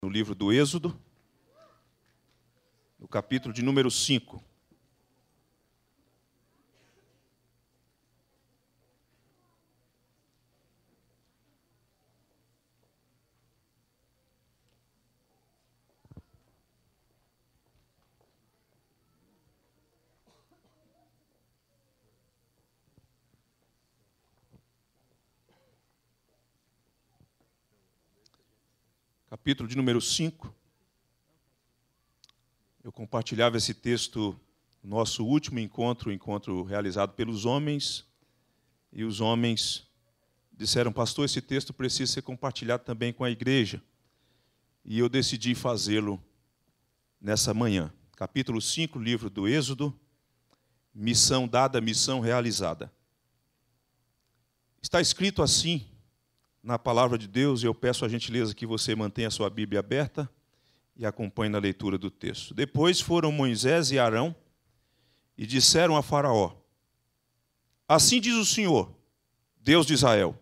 no livro do Êxodo, no capítulo de número 5. Capítulo de número 5. Eu compartilhava esse texto no nosso último encontro, o encontro realizado pelos homens, e os homens disseram: Pastor, esse texto precisa ser compartilhado também com a igreja. E eu decidi fazê-lo nessa manhã. Capítulo 5, livro do Êxodo, missão dada, missão realizada. Está escrito assim na palavra de Deus e eu peço a gentileza que você mantenha a sua Bíblia aberta e acompanhe na leitura do texto. Depois foram Moisés e Arão e disseram a Faraó: Assim diz o Senhor, Deus de Israel: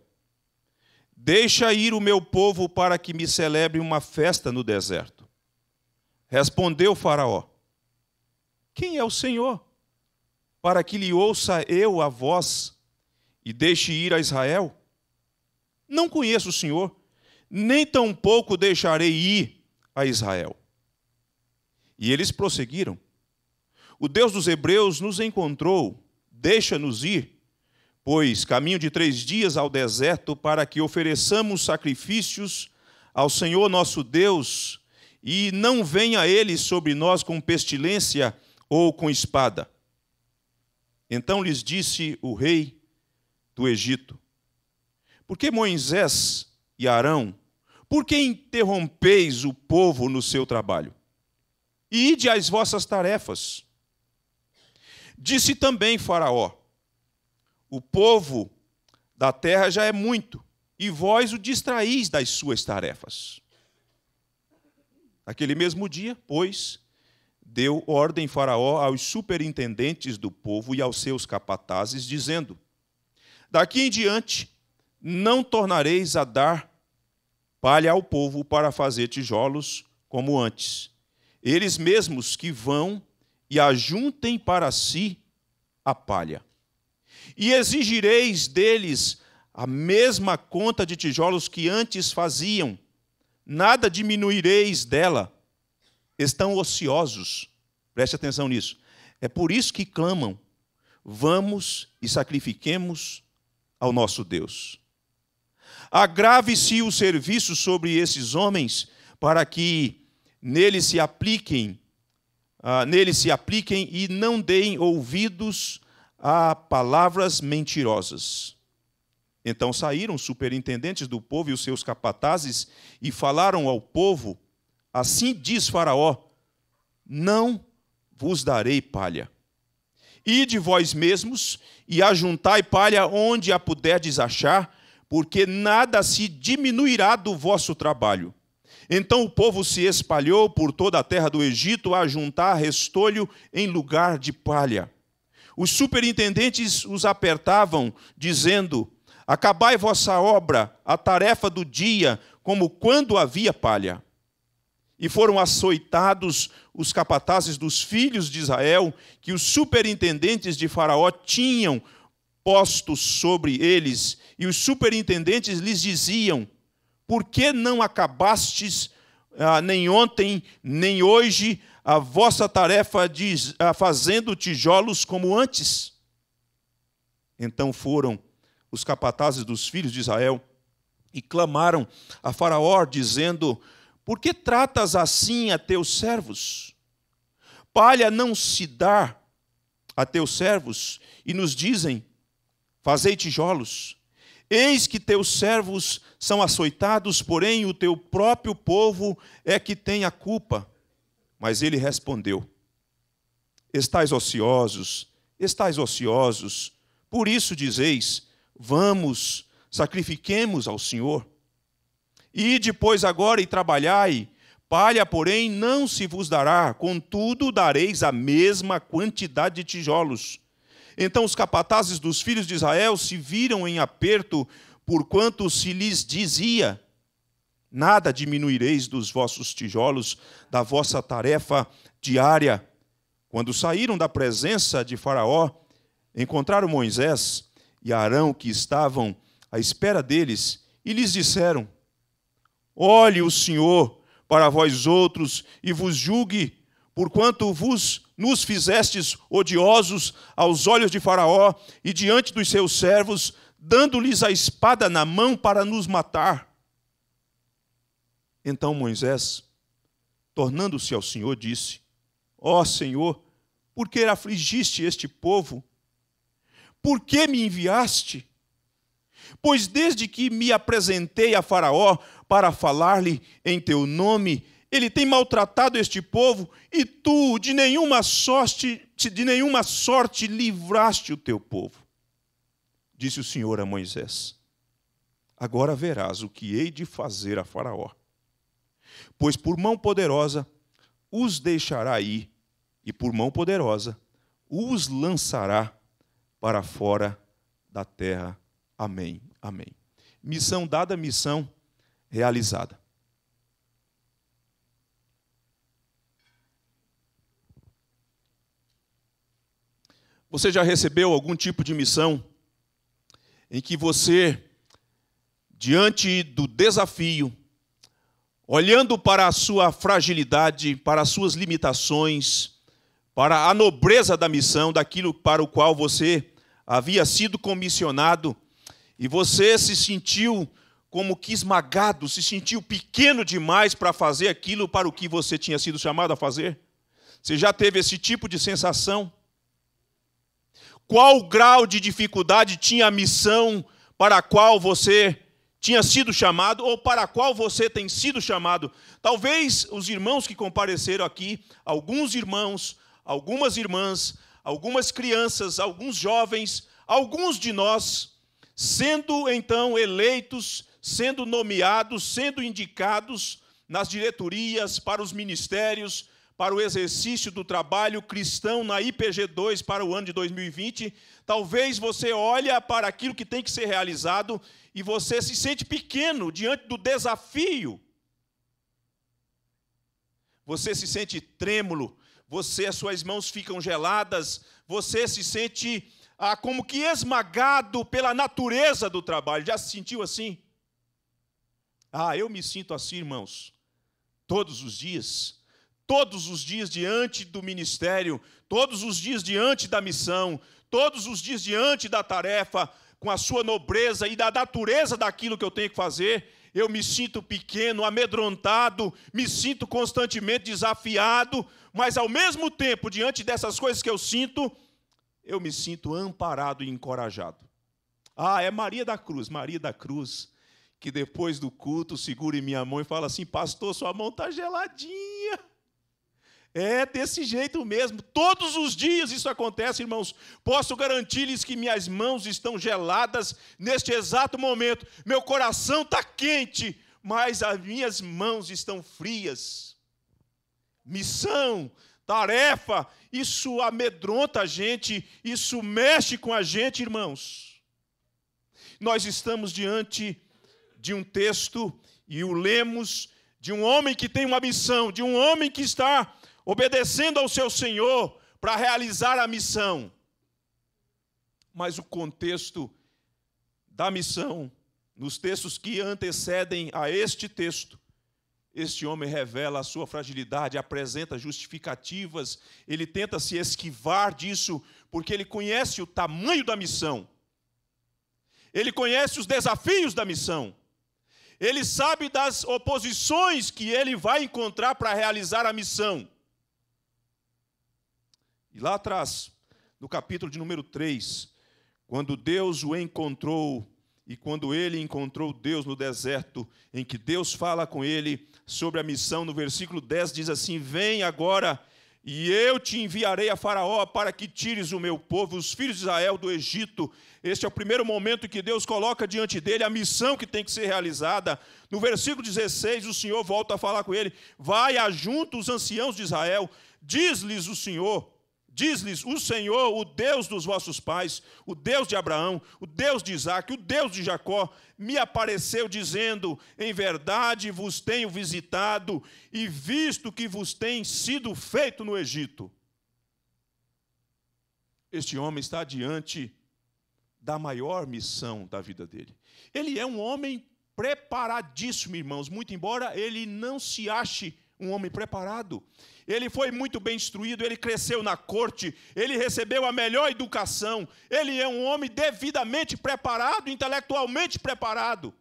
Deixa ir o meu povo para que me celebre uma festa no deserto. Respondeu Faraó: Quem é o Senhor? Para que lhe ouça eu a voz e deixe ir a Israel? Não conheço o Senhor, nem tampouco deixarei ir a Israel. E eles prosseguiram. O Deus dos Hebreus nos encontrou, deixa-nos ir, pois caminho de três dias ao deserto para que ofereçamos sacrifícios ao Senhor nosso Deus, e não venha ele sobre nós com pestilência ou com espada. Então lhes disse o rei do Egito: por que Moisés e Arão? Por que interrompeis o povo no seu trabalho? E ide às vossas tarefas. Disse também Faraó: O povo da terra já é muito, e vós o distraís das suas tarefas. Naquele mesmo dia, pois, deu ordem Faraó aos superintendentes do povo e aos seus capatazes, dizendo: Daqui em diante, não tornareis a dar palha ao povo para fazer tijolos como antes. Eles mesmos que vão e ajuntem para si a palha. E exigireis deles a mesma conta de tijolos que antes faziam, nada diminuireis dela. Estão ociosos. Preste atenção nisso. É por isso que clamam: vamos e sacrifiquemos ao nosso Deus. Agrave-se o serviço sobre esses homens para que neles se apliquem, uh, neles se apliquem e não deem ouvidos a palavras mentirosas. Então saíram os superintendentes do povo e os seus capatazes e falaram ao povo: Assim diz Faraó: Não vos darei palha. Ide vós mesmos e ajuntai palha onde a puderdes achar, porque nada se diminuirá do vosso trabalho. Então o povo se espalhou por toda a terra do Egito a juntar restolho em lugar de palha. Os superintendentes os apertavam, dizendo: Acabai vossa obra, a tarefa do dia, como quando havia palha. E foram açoitados os capatazes dos filhos de Israel, que os superintendentes de Faraó tinham postos sobre eles, e os superintendentes lhes diziam: Por que não acabastes ah, nem ontem, nem hoje, a vossa tarefa de ah, fazendo tijolos como antes? Então foram os capatazes dos filhos de Israel e clamaram a Faraó, dizendo: Por que tratas assim a teus servos? Palha não se dá a teus servos, e nos dizem: Fazei tijolos. Eis que teus servos são açoitados, porém o teu próprio povo é que tem a culpa. Mas ele respondeu: Estais ociosos, estais ociosos, por isso dizeis: Vamos, sacrifiquemos ao Senhor. E depois agora e trabalhai, palha, porém, não se vos dará, contudo dareis a mesma quantidade de tijolos então os capatazes dos filhos de Israel se viram em aperto, porquanto se lhes dizia: nada diminuireis dos vossos tijolos, da vossa tarefa diária. Quando saíram da presença de Faraó, encontraram Moisés e Arão, que estavam à espera deles, e lhes disseram: Olhe o Senhor para vós outros e vos julgue, porquanto vos nos fizestes odiosos aos olhos de Faraó e diante dos seus servos, dando-lhes a espada na mão para nos matar. Então Moisés, tornando-se ao Senhor, disse: Ó oh, Senhor, por que afligiste este povo? Por que me enviaste? Pois desde que me apresentei a Faraó para falar-lhe em teu nome, ele tem maltratado este povo e tu de nenhuma sorte, de nenhuma sorte livraste o teu povo. Disse o Senhor a Moisés: Agora verás o que hei de fazer a Faraó. Pois por mão poderosa os deixará ir, e por mão poderosa os lançará para fora da terra. Amém. Amém. Missão dada, missão realizada. Você já recebeu algum tipo de missão em que você, diante do desafio, olhando para a sua fragilidade, para as suas limitações, para a nobreza da missão, daquilo para o qual você havia sido comissionado, e você se sentiu como que esmagado, se sentiu pequeno demais para fazer aquilo para o que você tinha sido chamado a fazer? Você já teve esse tipo de sensação? Qual grau de dificuldade tinha a missão para a qual você tinha sido chamado ou para a qual você tem sido chamado. Talvez os irmãos que compareceram aqui, alguns irmãos, algumas irmãs, algumas crianças, alguns jovens, alguns de nós, sendo então eleitos, sendo nomeados, sendo indicados nas diretorias, para os ministérios, para o exercício do trabalho cristão na IPG 2 para o ano de 2020, talvez você olhe para aquilo que tem que ser realizado e você se sente pequeno diante do desafio. Você se sente trêmulo, você as suas mãos ficam geladas, você se sente ah, como que esmagado pela natureza do trabalho. Já se sentiu assim? Ah, eu me sinto assim, irmãos, todos os dias todos os dias diante do ministério, todos os dias diante da missão, todos os dias diante da tarefa, com a sua nobreza e da natureza daquilo que eu tenho que fazer, eu me sinto pequeno, amedrontado, me sinto constantemente desafiado, mas ao mesmo tempo, diante dessas coisas que eu sinto, eu me sinto amparado e encorajado. Ah, é Maria da Cruz, Maria da Cruz, que depois do culto segura em minha mão e fala assim: Pastor, sua mão está geladinha. É desse jeito mesmo. Todos os dias isso acontece, irmãos. Posso garantir-lhes que minhas mãos estão geladas neste exato momento. Meu coração está quente, mas as minhas mãos estão frias. Missão, tarefa, isso amedronta a gente, isso mexe com a gente, irmãos. Nós estamos diante de um texto e o lemos de um homem que tem uma missão, de um homem que está obedecendo ao seu Senhor para realizar a missão. Mas o contexto da missão, nos textos que antecedem a este texto, este homem revela a sua fragilidade, apresenta justificativas, ele tenta se esquivar disso, porque ele conhece o tamanho da missão, ele conhece os desafios da missão, ele sabe das oposições que ele vai encontrar para realizar a missão. E lá atrás, no capítulo de número 3, quando Deus o encontrou, e quando ele encontrou Deus no deserto, em que Deus fala com ele sobre a missão, no versículo 10 diz assim: Vem agora, e eu te enviarei a Faraó para que tires o meu povo, os filhos de Israel, do Egito. Este é o primeiro momento que Deus coloca diante dele a missão que tem que ser realizada. No versículo 16, o Senhor volta a falar com ele: Vai, ajunta os anciãos de Israel, diz-lhes o Senhor Diz-lhes: O Senhor, o Deus dos vossos pais, o Deus de Abraão, o Deus de Isaac, o Deus de Jacó, me apareceu dizendo: Em verdade vos tenho visitado e visto que vos tem sido feito no Egito. Este homem está diante da maior missão da vida dele. Ele é um homem preparadíssimo, irmãos, muito embora ele não se ache um homem preparado. Ele foi muito bem instruído, ele cresceu na corte, ele recebeu a melhor educação, ele é um homem devidamente preparado, intelectualmente preparado.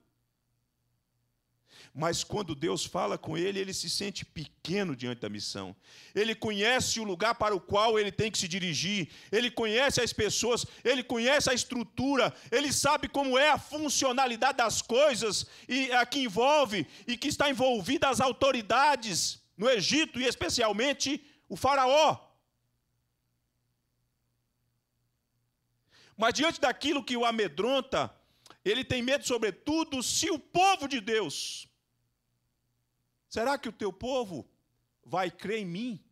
Mas quando Deus fala com ele, ele se sente pequeno diante da missão. Ele conhece o lugar para o qual ele tem que se dirigir, ele conhece as pessoas, ele conhece a estrutura, ele sabe como é a funcionalidade das coisas e a que envolve e que está envolvida as autoridades no Egito e especialmente o faraó. Mas diante daquilo que o amedronta, ele tem medo sobretudo se o povo de Deus Será que o teu povo vai crer em mim?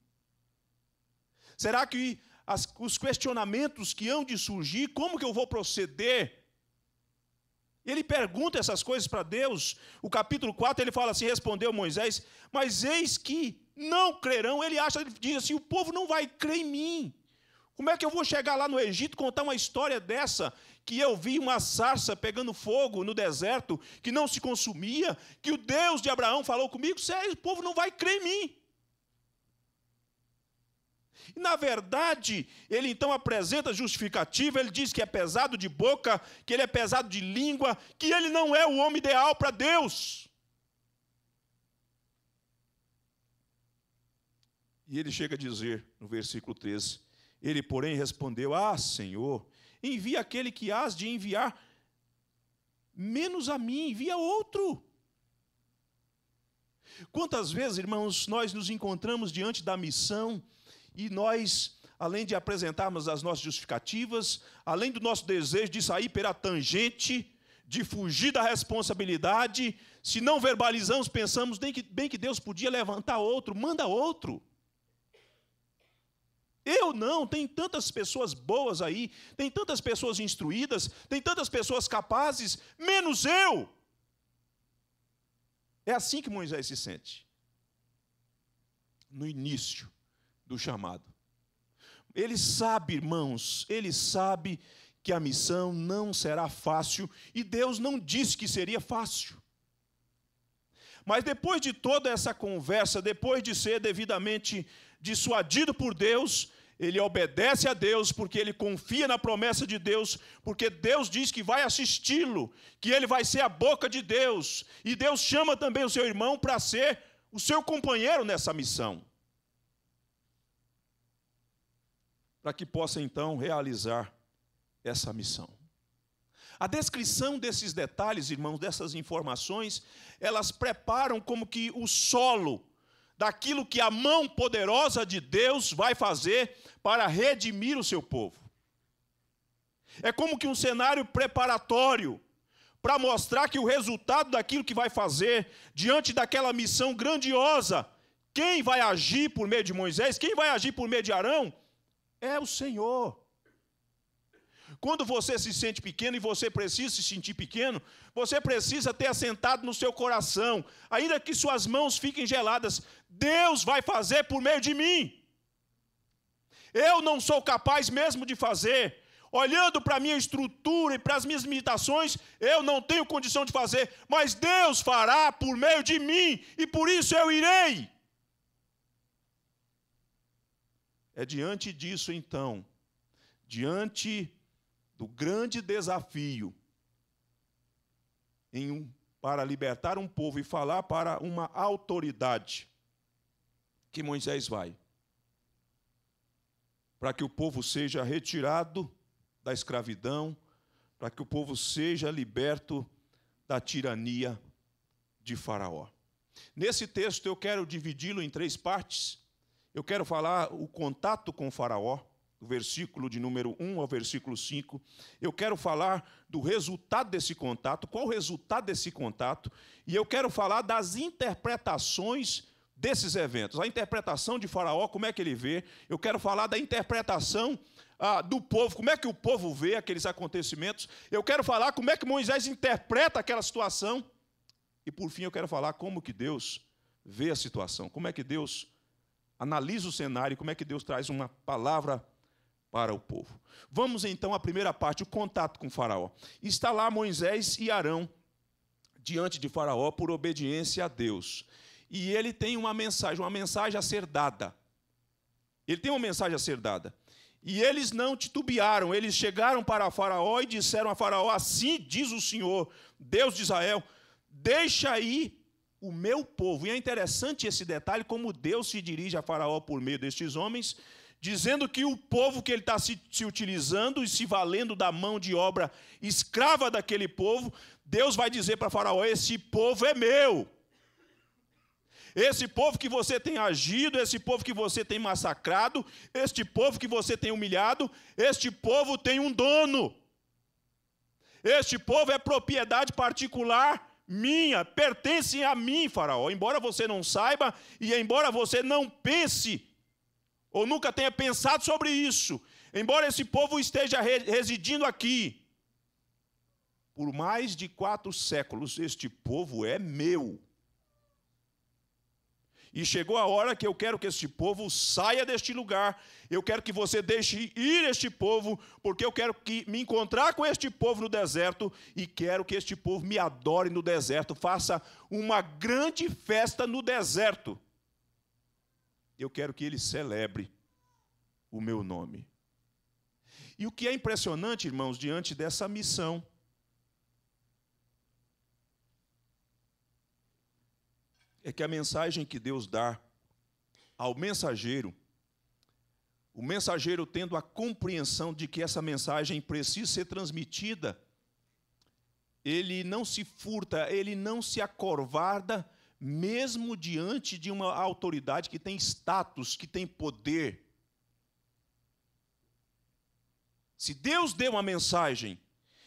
Será que as, os questionamentos que hão de surgir, como que eu vou proceder? Ele pergunta essas coisas para Deus. O capítulo 4 ele fala assim: respondeu Moisés, mas eis que não crerão. Ele acha, ele diz assim: o povo não vai crer em mim. Como é que eu vou chegar lá no Egito contar uma história dessa? Que eu vi uma sarça pegando fogo no deserto, que não se consumia, que o Deus de Abraão falou comigo, sério, o povo não vai crer em mim. E, na verdade, ele então apresenta justificativa, ele diz que é pesado de boca, que ele é pesado de língua, que ele não é o homem ideal para Deus. E ele chega a dizer, no versículo 13: ele, porém, respondeu: Ah, Senhor, envia aquele que has de enviar, menos a mim, envia outro. Quantas vezes, irmãos, nós nos encontramos diante da missão e nós, além de apresentarmos as nossas justificativas, além do nosso desejo de sair pela tangente, de fugir da responsabilidade, se não verbalizamos, pensamos bem que, bem que Deus podia levantar outro, manda outro. Eu não, tem tantas pessoas boas aí, tem tantas pessoas instruídas, tem tantas pessoas capazes, menos eu. É assim que Moisés se sente. No início do chamado. Ele sabe, irmãos, ele sabe que a missão não será fácil e Deus não disse que seria fácil. Mas depois de toda essa conversa, depois de ser devidamente dissuadido por Deus, ele obedece a Deus porque ele confia na promessa de Deus, porque Deus diz que vai assisti-lo, que ele vai ser a boca de Deus, e Deus chama também o seu irmão para ser o seu companheiro nessa missão. Para que possa então realizar essa missão. A descrição desses detalhes, irmãos, dessas informações, elas preparam como que o solo daquilo que a mão poderosa de Deus vai fazer para redimir o seu povo. É como que um cenário preparatório para mostrar que o resultado daquilo que vai fazer diante daquela missão grandiosa, quem vai agir por meio de Moisés, quem vai agir por meio de Arão, é o Senhor. Quando você se sente pequeno e você precisa se sentir pequeno, você precisa ter assentado no seu coração, ainda que suas mãos fiquem geladas, Deus vai fazer por meio de mim. Eu não sou capaz mesmo de fazer. Olhando para a minha estrutura e para as minhas limitações, eu não tenho condição de fazer, mas Deus fará por meio de mim, e por isso eu irei. É diante disso, então, diante do grande desafio um, para libertar um povo e falar para uma autoridade que Moisés vai. Para que o povo seja retirado da escravidão, para que o povo seja liberto da tirania de Faraó. Nesse texto eu quero dividi-lo em três partes. Eu quero falar o contato com Faraó do versículo de número 1 ao versículo 5, eu quero falar do resultado desse contato, qual o resultado desse contato, e eu quero falar das interpretações desses eventos. A interpretação de Faraó, como é que ele vê. Eu quero falar da interpretação ah, do povo, como é que o povo vê aqueles acontecimentos. Eu quero falar como é que Moisés interpreta aquela situação. E por fim eu quero falar como que Deus vê a situação, como é que Deus analisa o cenário, como é que Deus traz uma palavra para o povo. Vamos então à primeira parte, o contato com Faraó. Está lá Moisés e Arão diante de Faraó por obediência a Deus. E ele tem uma mensagem, uma mensagem a ser dada. Ele tem uma mensagem a ser dada. E eles não titubearam, eles chegaram para Faraó e disseram a Faraó: Assim diz o Senhor, Deus de Israel, deixa aí o meu povo. E é interessante esse detalhe, como Deus se dirige a Faraó por meio destes homens, dizendo que o povo que ele está se, se, utilizando e se valendo da mão de obra escrava daquele povo, Deus vai dizer para Faraó: Esse povo é meu. Esse povo que você tem agido, esse povo que você tem massacrado, este povo que você tem humilhado, este povo tem um dono. Este povo é propriedade particular minha, pertence a mim, Faraó. Embora você não saiba e embora você não pense ou nunca tenha pensado sobre isso, embora esse povo esteja residindo aqui por mais de quatro séculos, este povo é meu. E chegou a hora que eu quero que este povo saia deste lugar. Eu quero que você deixe ir este povo, porque eu quero que me encontrar com este povo no deserto e quero que este povo me adore no deserto, faça uma grande festa no deserto. Eu quero que ele celebre o meu nome. E o que é impressionante, irmãos, diante dessa missão, é que a mensagem que Deus dá ao mensageiro, o mensageiro tendo a compreensão de que essa mensagem precisa ser transmitida, ele não se furta, ele não se acorvarda, mesmo diante de uma autoridade que tem status, que tem poder. Se Deus deu uma mensagem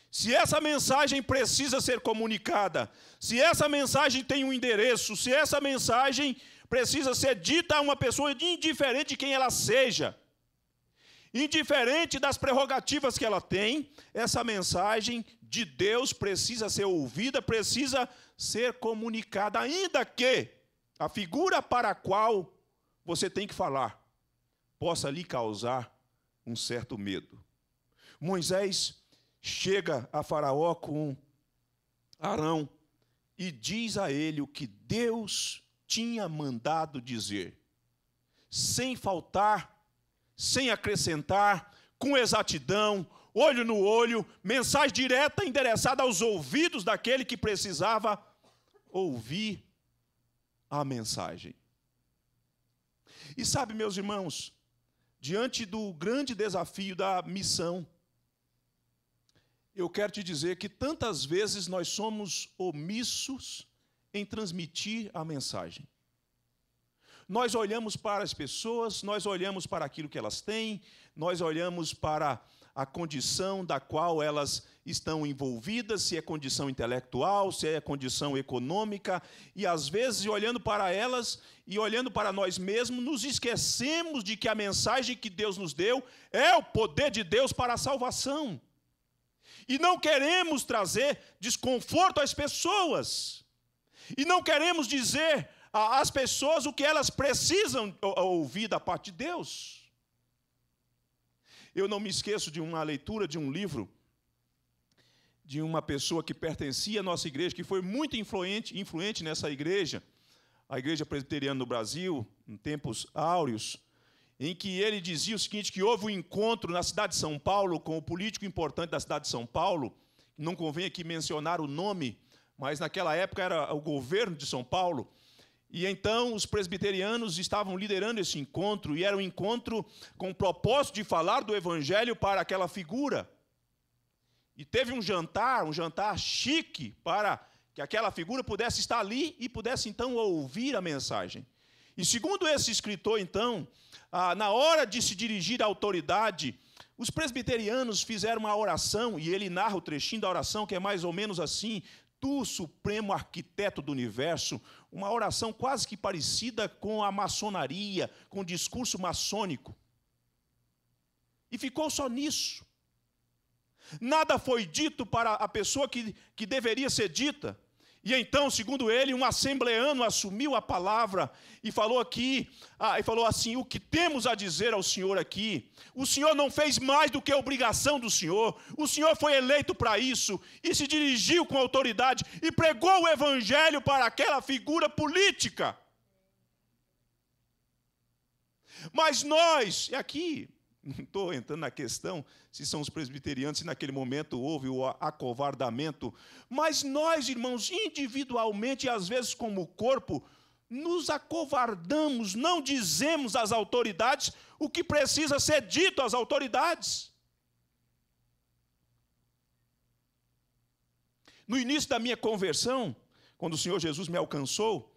se essa mensagem precisa ser comunicada, se essa mensagem tem um endereço, se essa mensagem precisa ser dita a uma pessoa indiferente de quem ela seja, indiferente das prerrogativas que ela tem, essa mensagem de Deus precisa ser ouvida, precisa ser comunicada, ainda que a figura para a qual você tem que falar possa lhe causar um certo medo. Moisés chega a Faraó com Arão e diz a ele o que Deus tinha mandado dizer, sem faltar, sem acrescentar, com exatidão, olho no olho, mensagem direta endereçada aos ouvidos daquele que precisava ouvir a mensagem. E sabe, meus irmãos, diante do grande desafio da missão, eu quero te dizer que tantas vezes nós somos omissos em transmitir a mensagem. Nós olhamos para as pessoas, nós olhamos para aquilo que elas têm, nós olhamos para a condição da qual elas estão envolvidas, se é condição intelectual, se é condição econômica, e às vezes, olhando para elas e olhando para nós mesmos, nos esquecemos de que a mensagem que Deus nos deu é o poder de Deus para a salvação. E não queremos trazer desconforto às pessoas. E não queremos dizer às pessoas o que elas precisam ouvir da parte de Deus. Eu não me esqueço de uma leitura de um livro de uma pessoa que pertencia à nossa igreja, que foi muito influente, influente nessa igreja, a igreja presbiteriana no Brasil, em tempos áureos em que ele dizia o seguinte: que houve um encontro na cidade de São Paulo com o político importante da cidade de São Paulo, não convém aqui mencionar o nome, mas naquela época era o governo de São Paulo. E então os presbiterianos estavam liderando esse encontro, e era um encontro com o propósito de falar do evangelho para aquela figura. E teve um jantar, um jantar chique, para que aquela figura pudesse estar ali e pudesse então ouvir a mensagem. E segundo esse escritor, então, na hora de se dirigir à autoridade, os presbiterianos fizeram uma oração, e ele narra o trechinho da oração, que é mais ou menos assim: Tu, supremo arquiteto do universo, uma oração quase que parecida com a maçonaria, com o discurso maçônico. E ficou só nisso. Nada foi dito para a pessoa que, que deveria ser dita. E então, segundo ele, um assembleano assumiu a palavra e falou aqui, ah, e falou assim: o que temos a dizer ao Senhor aqui? O Senhor não fez mais do que a obrigação do Senhor, o Senhor foi eleito para isso, e se dirigiu com autoridade e pregou o evangelho para aquela figura política. Mas nós, e aqui não estou entrando na questão se são os presbiterianos, se naquele momento houve o acovardamento, mas nós, irmãos, individualmente às vezes como corpo, nos acovardamos, não dizemos às autoridades o que precisa ser dito às autoridades. No início da minha conversão, quando o Senhor Jesus me alcançou,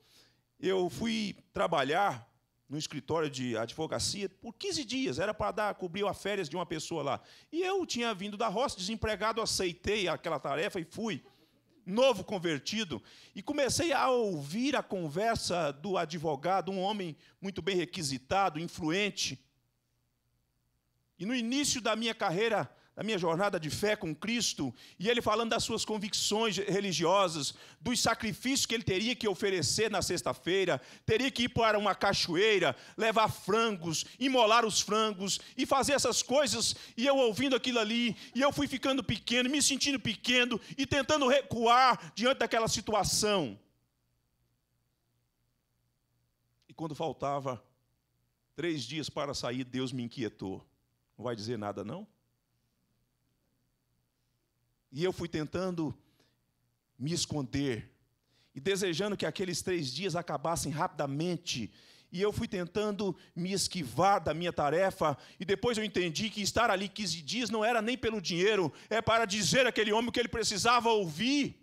eu fui trabalhar no escritório de advocacia por 15 dias, era para dar cobrir as férias de uma pessoa lá. E eu tinha vindo da roça, desempregado, aceitei aquela tarefa e fui. Novo convertido, e comecei a ouvir a conversa do advogado, um homem muito bem requisitado, influente. E no início da minha carreira da minha jornada de fé com Cristo, e ele falando das suas convicções religiosas, dos sacrifícios que ele teria que oferecer na sexta-feira, teria que ir para uma cachoeira, levar frangos, imolar os frangos e fazer essas coisas, e eu ouvindo aquilo ali, e eu fui ficando pequeno, me sentindo pequeno e tentando recuar diante daquela situação. E quando faltava três dias para sair, Deus me inquietou. Não vai dizer nada, não? E eu fui tentando me esconder e desejando que aqueles três dias acabassem rapidamente. E eu fui tentando me esquivar da minha tarefa, e depois eu entendi que estar ali 15 dias não era nem pelo dinheiro, é para dizer àquele homem o que ele precisava ouvir.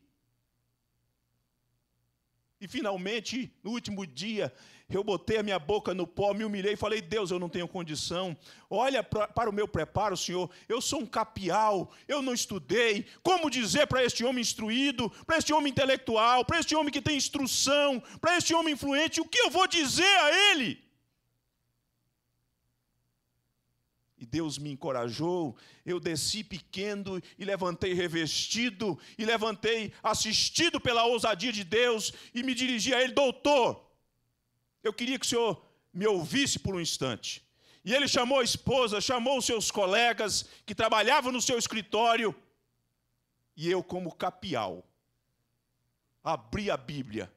E finalmente, no último dia, eu botei a minha boca no pó, me humilhei e falei: Deus, eu não tenho condição. Olha pra, para o meu preparo, Senhor. Eu sou um capial, eu não estudei. Como dizer para este homem instruído, para este homem intelectual, para este homem que tem instrução, para este homem influente, o que eu vou dizer a ele? E Deus me encorajou, eu desci pequeno e levantei revestido, e levantei assistido pela ousadia de Deus, e me dirigi a Ele, doutor, eu queria que o senhor me ouvisse por um instante. E ele chamou a esposa, chamou os seus colegas que trabalhavam no seu escritório, e eu, como capial, abri a Bíblia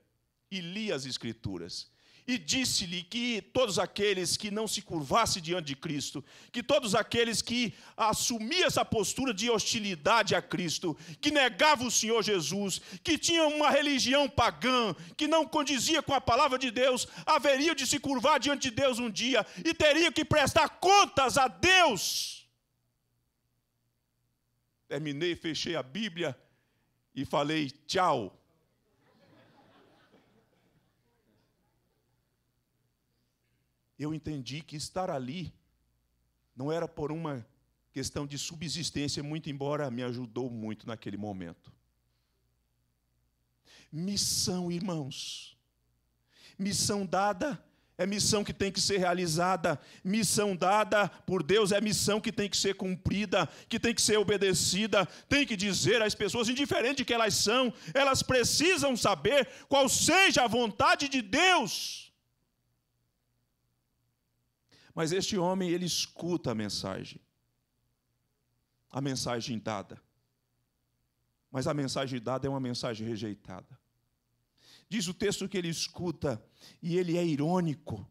e li as Escrituras e disse-lhe que todos aqueles que não se curvassem diante de Cristo, que todos aqueles que assumiam essa postura de hostilidade a Cristo, que negavam o Senhor Jesus, que tinham uma religião pagã, que não condizia com a palavra de Deus, haveriam de se curvar diante de Deus um dia e teriam que prestar contas a Deus. Terminei, fechei a Bíblia e falei tchau eu entendi que estar ali não era por uma questão de subsistência, muito embora me ajudou muito naquele momento. Missão, irmãos. Missão dada é missão que tem que ser realizada. Missão dada por Deus é missão que tem que ser cumprida, que tem que ser obedecida. Tem que dizer às pessoas, indiferente de que elas são, elas precisam saber qual seja a vontade de Deus. Mas este homem, ele escuta a mensagem. A mensagem dada. Mas a mensagem dada é uma mensagem rejeitada. Diz o texto que ele escuta e ele é irônico.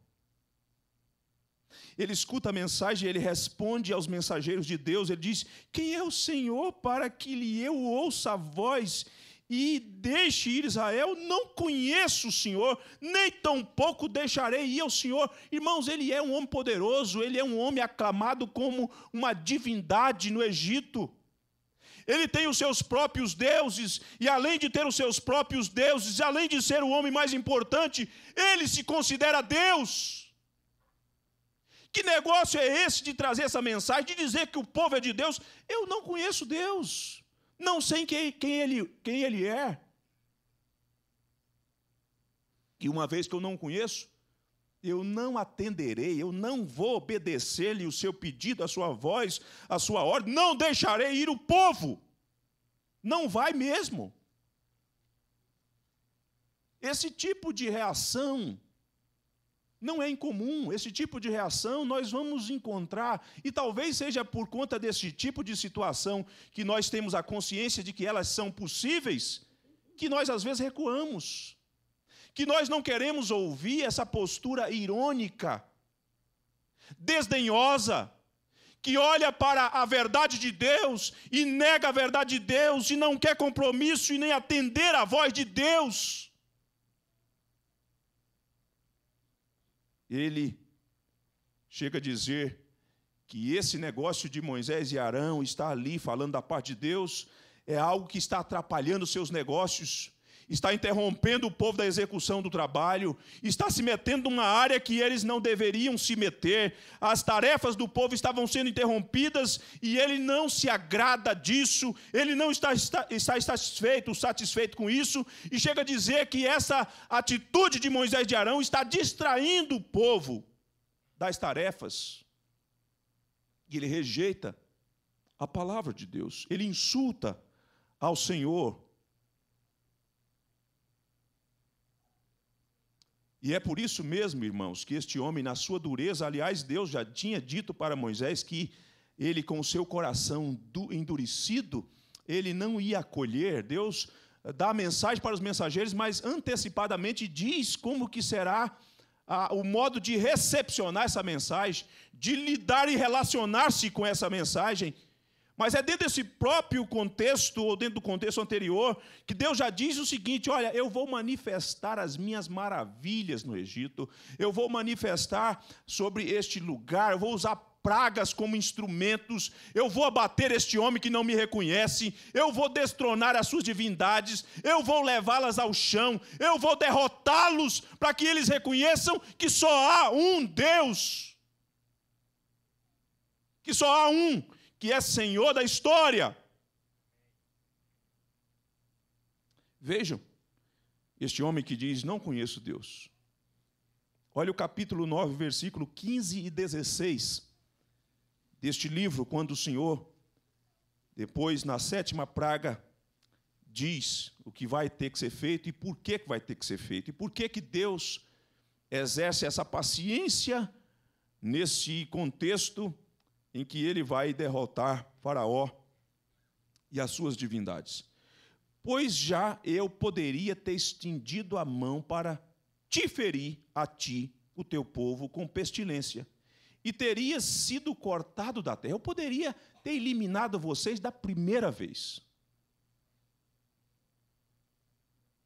Ele escuta a mensagem, ele responde aos mensageiros de Deus, ele diz: Quem é o Senhor para que lhe eu ouça a voz e deixe ir Israel, não conheço o Senhor, nem tampouco deixarei ir ao Senhor. Irmãos, ele é um homem poderoso, ele é um homem aclamado como uma divindade no Egito. Ele tem os seus próprios deuses, e além de ter os seus próprios deuses, além de ser o homem mais importante, ele se considera Deus. Que negócio é esse de trazer essa mensagem, de dizer que o povo é de Deus? Eu não conheço Deus não sei quem, quem, ele, quem ele é. E uma vez que eu não conheço, eu não atenderei, eu não vou obedecer-lhe o seu pedido, a sua voz, a sua ordem, não deixarei ir o povo. Não vai mesmo. Esse tipo de reação não é incomum. Esse tipo de reação nós vamos encontrar, e talvez seja por conta desse tipo de situação que nós temos a consciência de que elas são possíveis, que nós às vezes recuamos que nós não queremos ouvir essa postura irônica, desdenhosa, que olha para a verdade de Deus e nega a verdade de Deus e não quer compromisso e nem atender à voz de Deus. Ele chega a dizer que esse negócio de Moisés e Arão está ali falando da parte de Deus é algo que está atrapalhando seus negócios está interrompendo o povo da execução do trabalho, está se metendo numa área que eles não deveriam se meter, as tarefas do povo estavam sendo interrompidas e ele não se agrada disso, ele não está, está, está satisfeito, satisfeito com isso, e chega a dizer que essa atitude de Moisés de Arão está distraindo o povo das tarefas. E ele rejeita a palavra de Deus, ele insulta ao Senhor E é por isso mesmo, irmãos, que este homem, na sua dureza, aliás, Deus já tinha dito para Moisés que ele, com o seu coração endurecido, ele não ia acolher. Deus dá a mensagem para os mensageiros, mas antecipadamente diz como que será ah, o modo de recepcionar essa mensagem, de lidar e relacionar-se com essa mensagem. Mas é dentro desse próprio contexto, ou dentro do contexto anterior, que Deus já diz o seguinte: olha, eu vou manifestar as minhas maravilhas no Egito, eu vou manifestar sobre este lugar, eu vou usar pragas como instrumentos, eu vou abater este homem que não me reconhece, eu vou destronar as suas divindades, eu vou levá-las ao chão, eu vou derrotá-los para que eles reconheçam que só há um Deus. Que só há um que é Senhor da história. Vejam, este homem que diz: Não conheço Deus. Olha o capítulo 9, versículo 15 e 16 deste livro, quando o Senhor, depois na sétima praga, diz o que vai ter que ser feito e por que vai ter que ser feito. E por que, que Deus exerce essa paciência nesse contexto em que ele vai derrotar Faraó e as suas divindades. Pois já eu poderia ter estendido a mão para te ferir a ti, o teu povo, com pestilência, e teria sido cortado da terra. Eu poderia ter eliminado vocês da primeira vez.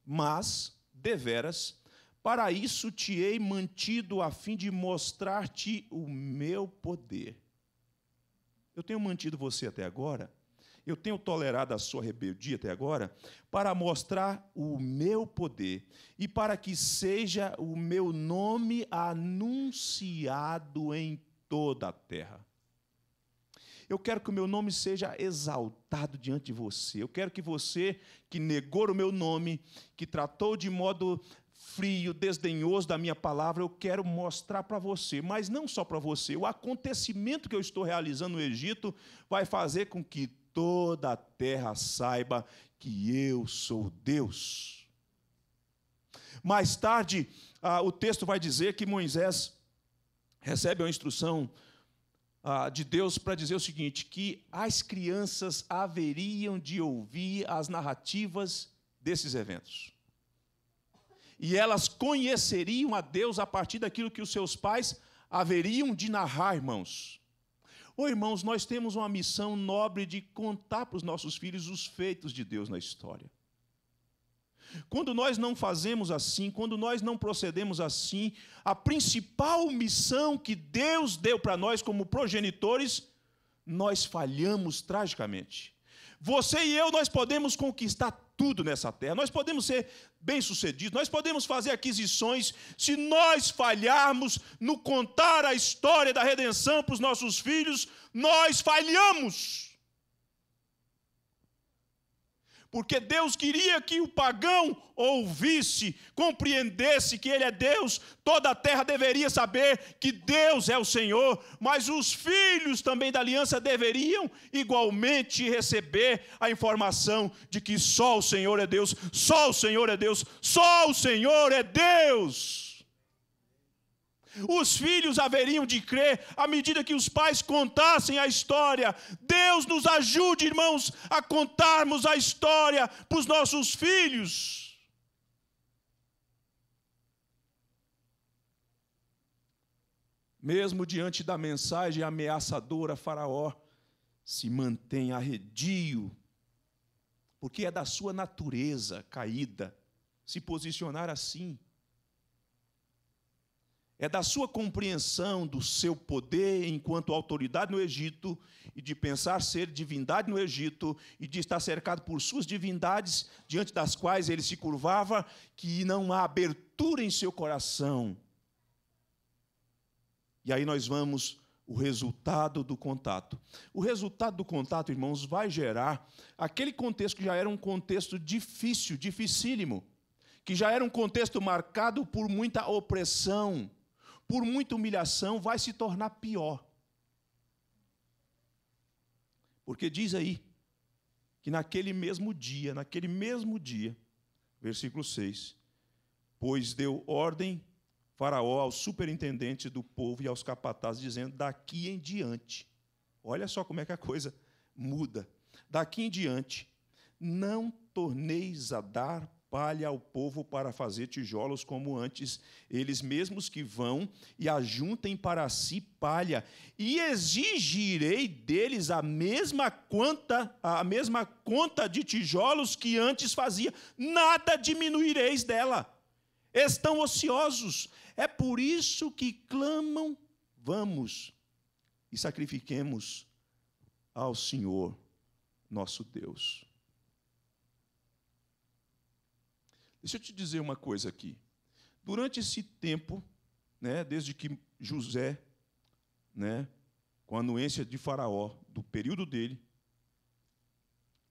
Mas, deveras, para isso te hei mantido a fim de mostrar-te o meu poder eu tenho mantido você até agora, eu tenho tolerado a sua rebeldia até agora, para mostrar o meu poder e para que seja o meu nome anunciado em toda a terra. Eu quero que o meu nome seja exaltado diante de você. Eu quero que você, que negou o meu nome, que tratou de modo frio, desdenhoso da minha palavra, eu quero mostrar para você, mas não só para você. O acontecimento que eu estou realizando no Egito vai fazer com que toda a terra saiba que eu sou Deus. Mais tarde, ah, o texto vai dizer que Moisés recebe uma instrução ah, de Deus para dizer o seguinte: que as crianças haveriam de ouvir as narrativas desses eventos e elas conheceriam a Deus a partir daquilo que os seus pais haveriam de narrar, irmãos. Ô irmãos, nós temos uma missão nobre de contar para os nossos filhos os feitos de Deus na história. Quando nós não fazemos assim, quando nós não procedemos assim, a principal missão que Deus deu para nós como progenitores, nós falhamos tragicamente. Você e eu, nós podemos conquistar tudo nessa terra. Nós podemos ser bem-sucedidos, nós podemos fazer aquisições, se nós falharmos no contar a história da redenção para os nossos filhos, nós falhamos. Porque Deus queria que o pagão ouvisse, compreendesse que Ele é Deus, toda a terra deveria saber que Deus é o Senhor, mas os filhos também da aliança deveriam igualmente receber a informação de que só o Senhor é Deus, só o Senhor é Deus, só o Senhor é Deus. Os filhos haveriam de crer à medida que os pais contassem a história. Deus nos ajude, irmãos, a contarmos a história para os nossos filhos. Mesmo diante da mensagem ameaçadora, Faraó se mantém arredio, porque é da sua natureza caída se posicionar assim é da sua compreensão do seu poder enquanto autoridade no Egito e de pensar ser divindade no Egito e de estar cercado por suas divindades diante das quais ele se curvava, que não há abertura em seu coração. E aí nós vamos o resultado do contato. O resultado do contato, irmãos, vai gerar aquele contexto que já era um contexto difícil, dificílimo, que já era um contexto marcado por muita opressão por muita humilhação, vai se tornar pior. Porque diz aí que naquele mesmo dia, naquele mesmo dia, versículo 6, pois deu ordem Faraó ao superintendente do povo e aos capatazes, dizendo: daqui em diante, olha só como é que a coisa muda. Daqui em diante, não torneis a dar palha ao povo para fazer tijolos como antes, eles mesmos que vão e ajuntem para si palha, e exigirei deles a mesma conta, a mesma conta de tijolos que antes fazia, nada diminuireis dela. Estão ociosos. É por isso que clamam: vamos e sacrifiquemos ao Senhor nosso Deus. Deixa eu te dizer uma coisa aqui. Durante esse tempo, né, desde que José, né, com a anuência de Faraó, do período dele,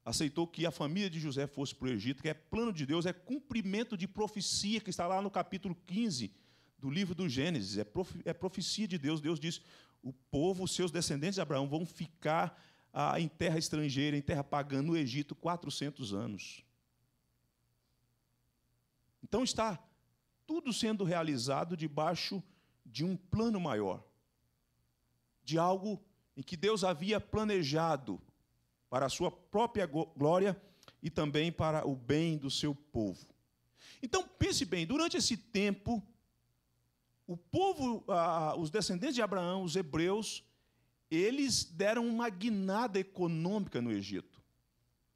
aceitou que a família de José fosse para o Egito, que é plano de Deus, é cumprimento de profecia, que está lá no capítulo 15 do livro do Gênesis, é, é profecia de Deus. Deus diz: o povo, seus descendentes de Abraão, vão ficar ah, em terra estrangeira, em terra pagã, no Egito, 400 anos. Então está tudo sendo realizado debaixo de um plano maior, de algo em que Deus havia planejado para a sua própria glória e também para o bem do seu povo. Então pense bem, durante esse tempo, o povo, os descendentes de Abraão, os hebreus, eles deram uma guinada econômica no Egito.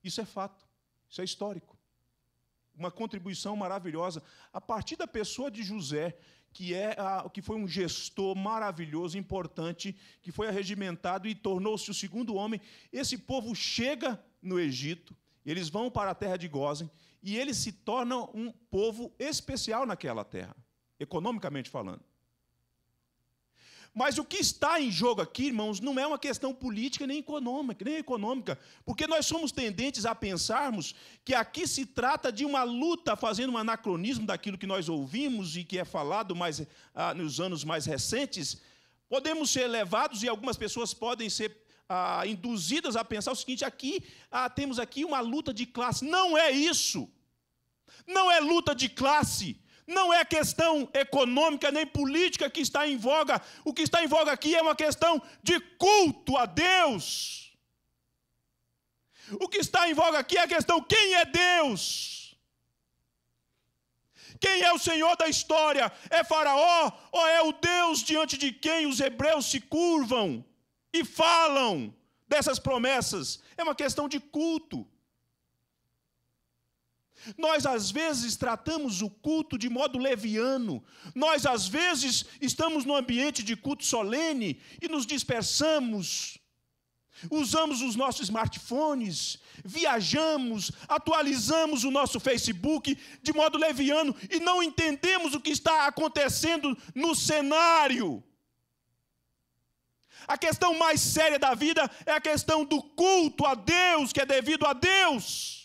Isso é fato, isso é histórico uma contribuição maravilhosa a partir da pessoa de José, que é a, que foi um gestor maravilhoso, importante, que foi arregimentado e tornou-se o segundo homem. Esse povo chega no Egito, eles vão para a terra de Gozem e eles se tornam um povo especial naquela terra, economicamente falando. Mas o que está em jogo aqui, irmãos, não é uma questão política nem econômica, nem econômica, porque nós somos tendentes a pensarmos que aqui se trata de uma luta, fazendo um anacronismo daquilo que nós ouvimos e que é falado mais ah, nos anos mais recentes. Podemos ser levados e algumas pessoas podem ser ah, induzidas a pensar o seguinte: aqui ah, temos aqui uma luta de classe. Não é isso. Não é luta de classe. Não é questão econômica nem política que está em voga. O que está em voga aqui é uma questão de culto a Deus. O que está em voga aqui é a questão: quem é Deus? Quem é o Senhor da história? É Faraó ou é o Deus diante de quem os hebreus se curvam e falam dessas promessas? É uma questão de culto. Nós, às vezes, tratamos o culto de modo leviano. Nós, às vezes, estamos no ambiente de culto solene e nos dispersamos. Usamos os nossos smartphones, viajamos, atualizamos o nosso Facebook de modo leviano e não entendemos o que está acontecendo no cenário. A questão mais séria da vida é a questão do culto a Deus, que é devido a Deus.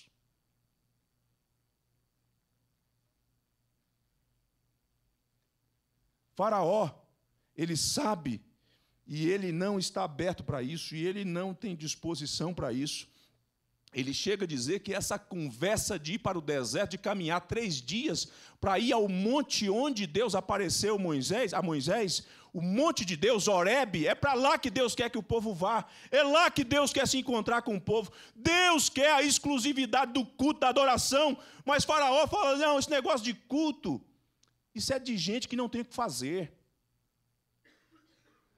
Faraó, ele sabe e ele não está aberto para isso, e ele não tem disposição para isso. Ele chega a dizer que essa conversa de ir para o deserto, de caminhar três dias para ir ao monte onde Deus apareceu Moisés, a Moisés, o monte de Deus, Oreb, é para lá que Deus quer que o povo vá, é lá que Deus quer se encontrar com o povo. Deus quer a exclusividade do culto, da adoração, mas Faraó fala: não, esse negócio de culto, isso é de gente que não tem o que fazer.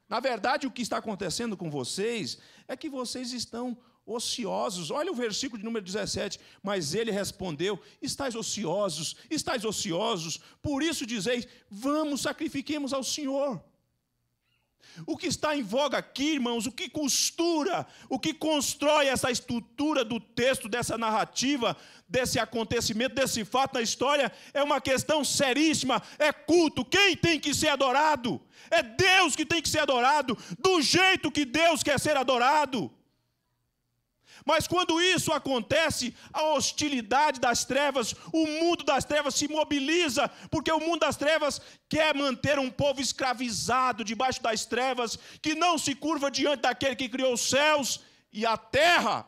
Na verdade, o que está acontecendo com vocês é que vocês estão ociosos. Olha o versículo de número 17. Mas ele respondeu: Estais ociosos, estais ociosos, por isso dizeis: Vamos, sacrifiquemos ao Senhor. O que está em voga aqui, irmãos, o que costura, o que constrói essa estrutura do texto, dessa narrativa, desse acontecimento, desse fato na história, é uma questão seríssima: é culto. Quem tem que ser adorado? É Deus que tem que ser adorado, do jeito que Deus quer ser adorado. Mas quando isso acontece, a hostilidade das trevas, o mundo das trevas se mobiliza, porque o mundo das trevas quer manter um povo escravizado debaixo das trevas, que não se curva diante daquele que criou os céus e a terra.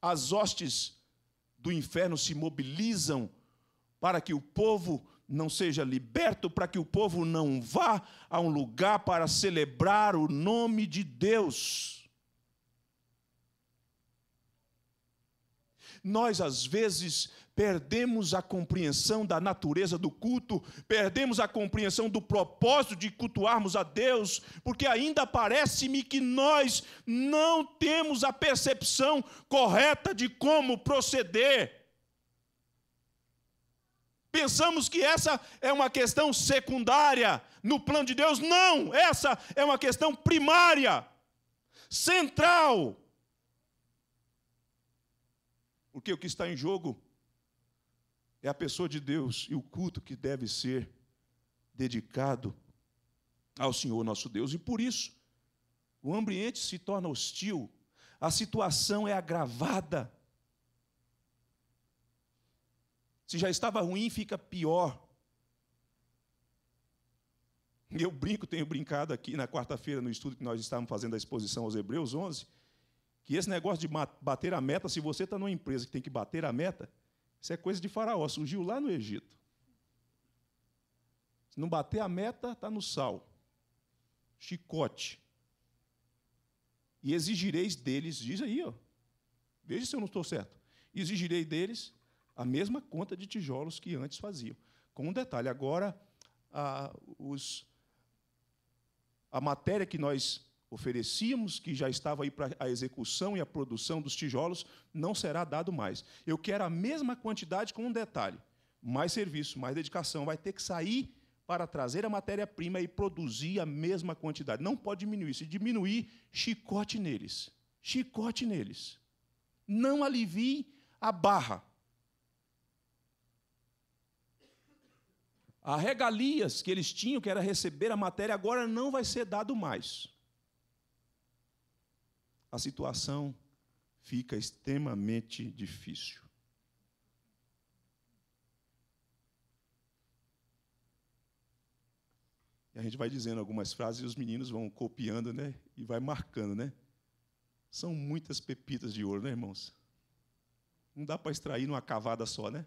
As hostes do inferno se mobilizam para que o povo não seja liberto, para que o povo não vá a um lugar para celebrar o nome de Deus. Nós, às vezes, perdemos a compreensão da natureza do culto, perdemos a compreensão do propósito de cultuarmos a Deus, porque ainda parece-me que nós não temos a percepção correta de como proceder. Pensamos que essa é uma questão secundária no plano de Deus. Não, essa é uma questão primária, central. Porque o que está em jogo é a pessoa de Deus e o culto que deve ser dedicado ao Senhor nosso Deus. E por isso, o ambiente se torna hostil, a situação é agravada. Se já estava ruim, fica pior. Eu brinco, tenho brincado aqui na quarta-feira no estudo que nós estávamos fazendo a exposição aos Hebreus 11 que esse negócio de bater a meta, se você está numa empresa que tem que bater a meta, isso é coisa de faraó, surgiu lá no Egito. Se não bater a meta, está no sal. Chicote. E exigireis deles, diz aí, ó. Veja se eu não estou certo. Exigirei deles a mesma conta de tijolos que antes faziam. Com um detalhe, agora a, os, a matéria que nós oferecíamos, que já estava aí para a execução e a produção dos tijolos, não será dado mais. Eu quero a mesma quantidade com um detalhe: mais serviço, mais dedicação, vai ter que sair para trazer a matéria-prima e produzir a mesma quantidade. Não pode diminuir. Se diminuir, chicote neles. Chicote neles. Não alivie a barra. A regalias que eles tinham, que era receber a matéria, agora não vai ser dado mais a situação fica extremamente difícil. E a gente vai dizendo algumas frases e os meninos vão copiando, né? E vai marcando, né? São muitas pepitas de ouro, né, irmãos? Não dá para extrair numa cavada só, né?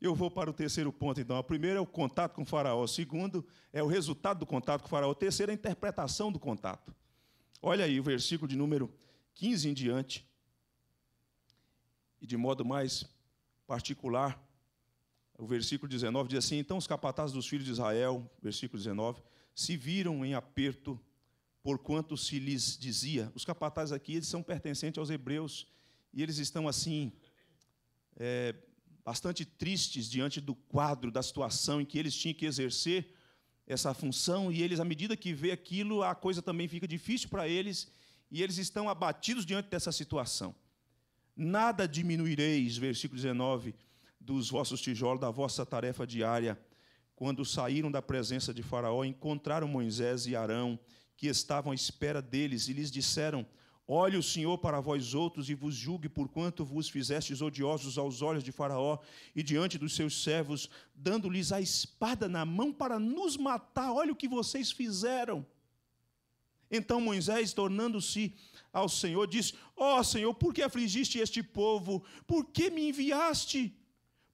Eu vou para o terceiro ponto, então. O primeiro é o contato com o faraó. O segundo é o resultado do contato com o faraó. O terceiro é a interpretação do contato. Olha aí o versículo de número 15 em diante. E de modo mais particular, o versículo 19 diz assim: Então os capatazes dos filhos de Israel, versículo 19, se viram em aperto porquanto se lhes dizia. Os capatazes aqui eles são pertencentes aos hebreus e eles estão assim é, bastante tristes diante do quadro da situação em que eles tinham que exercer essa função e eles, à medida que vê aquilo, a coisa também fica difícil para eles e eles estão abatidos diante dessa situação. Nada diminuireis, versículo 19, dos vossos tijolos, da vossa tarefa diária. Quando saíram da presença de Faraó, encontraram Moisés e Arão, que estavam à espera deles, e lhes disseram: Olhe o Senhor para vós outros e vos julgue por quanto vos fizestes odiosos aos olhos de Faraó e diante dos seus servos, dando-lhes a espada na mão para nos matar. Olha o que vocês fizeram. Então Moisés, tornando-se ao Senhor, disse: Ó oh, Senhor, por que afligiste este povo? Por que me enviaste?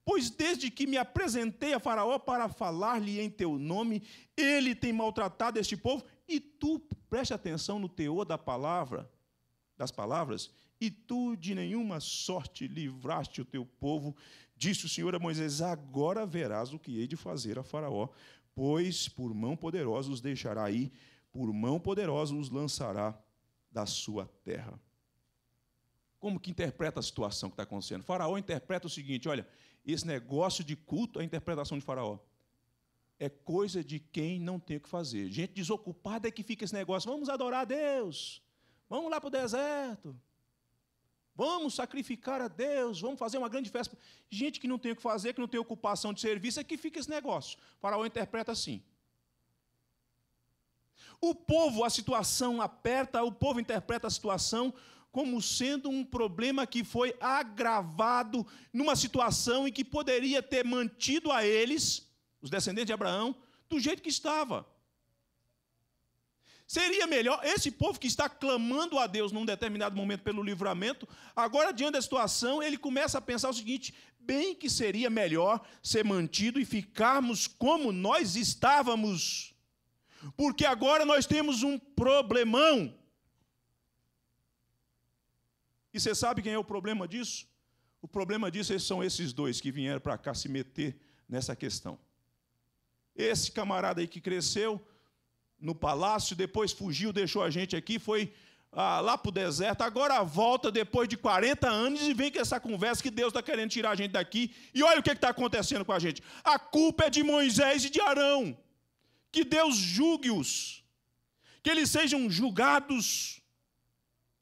Pois desde que me apresentei a Faraó para falar-lhe em teu nome, ele tem maltratado este povo, e tu, preste atenção no teor da palavra, das palavras, e tu de nenhuma sorte livraste o teu povo, disse o Senhor a Moisés: Agora verás o que hei de fazer a Faraó, pois por mão poderosa os deixará ir por mão poderosa os lançará da sua terra. Como que interpreta a situação que está acontecendo? Faraó interpreta o seguinte: olha, esse negócio de culto, a interpretação de Faraó, é coisa de quem não tem o que fazer. Gente desocupada é que fica esse negócio: vamos adorar a Deus, vamos lá para o deserto, vamos sacrificar a Deus, vamos fazer uma grande festa. Gente que não tem o que fazer, que não tem ocupação de serviço, é que fica esse negócio. Faraó interpreta assim: o povo, a situação aperta, o povo interpreta a situação como sendo um problema que foi agravado numa situação em que poderia ter mantido a eles, os descendentes de Abraão, do jeito que estava. Seria melhor, esse povo que está clamando a Deus num determinado momento pelo livramento, agora, diante da situação, ele começa a pensar o seguinte: bem que seria melhor ser mantido e ficarmos como nós estávamos porque agora nós temos um problemão. E você sabe quem é o problema disso? O problema disso são esses dois que vieram para cá se meter nessa questão. Esse camarada aí que cresceu no palácio, depois fugiu, deixou a gente aqui, foi ah, lá para o deserto, agora volta depois de 40 anos e vem com essa conversa que Deus está querendo tirar a gente daqui. E olha o que está acontecendo com a gente. A culpa é de Moisés e de Arão que Deus julgue-os, que eles sejam julgados,